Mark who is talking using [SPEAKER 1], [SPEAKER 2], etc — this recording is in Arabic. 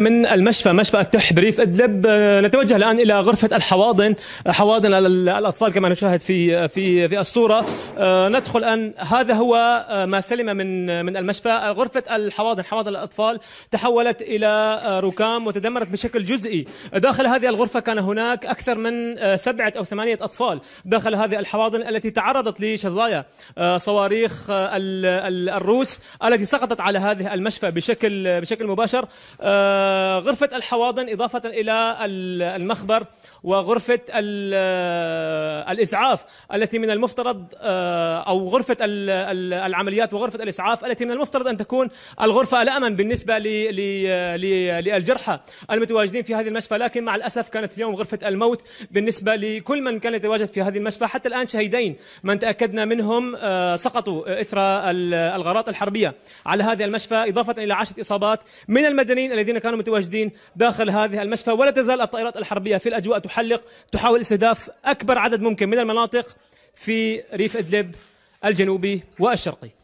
[SPEAKER 1] من المشفى مشفى التح بريف أدلب آه، نتوجه الآن إلى غرفة الحواضن حواضن الأطفال كما نشاهد في في في الصورة. آه، ندخل الان هذا هو آه، ما سلم من من المشفى. غرفة الحواضن حواضن الأطفال تحولت إلى ركام وتدمرت بشكل جزئي. داخل هذه الغرفة كان هناك أكثر من سبعة أو ثمانية أطفال داخل هذه الحواضن التي تعرضت لشظايا صواريخ الروس التي سقطت على هذه المشفى بشكل بشكل مباشر. غرفة الحواضن إضافة إلى المخبر وغرفة الإسعاف التي من المفترض آه، أو غرفة العمليات وغرفة الإسعاف التي من المفترض أن تكون الغرفة الأمن بالنسبة للجرحى المتواجدين في هذه المشفى. لكن مع الأسف كانت اليوم غرفة الموت بالنسبة لكل من كان يتواجد في هذه المشفى. حتى الآن شهيدين من تأكدنا منهم آه، سقطوا إثر الغارات الحربية على هذه المشفى. إضافة إلى عشرة إصابات من المدنيين الذين كانوا متواجدين داخل هذه المشفى ولا تزال الطائرات الحربية في الأجواء تحلق تحاول استهداف أكبر عدد ممكن من المناطق في ريف إدلب الجنوبي والشرقي.